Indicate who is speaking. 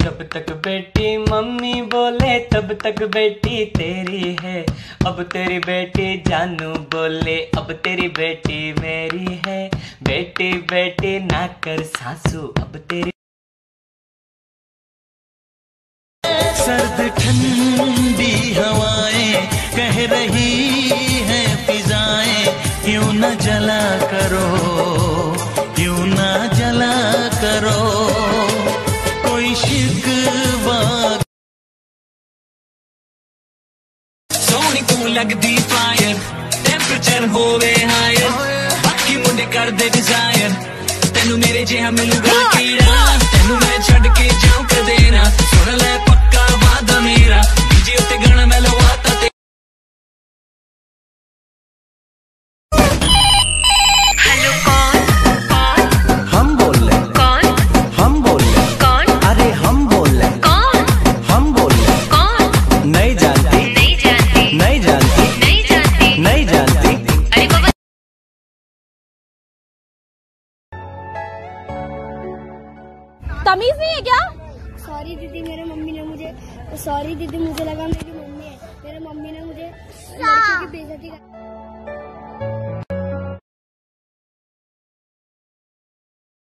Speaker 1: जब तक बेटी मम्मी बोले, तब तक बेटी तेरी है। अब तेरी बेटी जानू बोले, अब तेरी बेटी मेरी है। बेटी बेटी ना कर सासू, अब तेरी
Speaker 2: सर्द ठंडी हवाएँ कह रही है फिजाएँ क्यों न जला करो ਸੋਹਣੀ ਤੂੰ ਲੱਗਦੀ ਫਾਇਰ ਟੈਂਪਰੇਚਰ ਹੋਵੇ ਹਾਇਰ ਬਾਕੀ ਮੁੰਡੇ ਕਰਦੇ ਡਿਜ਼ਾਇਰ ਤੈਨੂੰ ਮੇਰੇ ਜਿਹਾ ਮਿਲੂਗਾ ਕੀੜਾ। ਤੈਨੂੰ ਮੈਂ ਛੱਡ ਕੇ
Speaker 3: तमीज नहीं है क्या?
Speaker 4: सॉरी दीदी मेरे मम्मी ने मुझे सॉरी दीदी मुझे लगा मेरी मम्मी है। मेरे मम्मी ने मुझे बेजती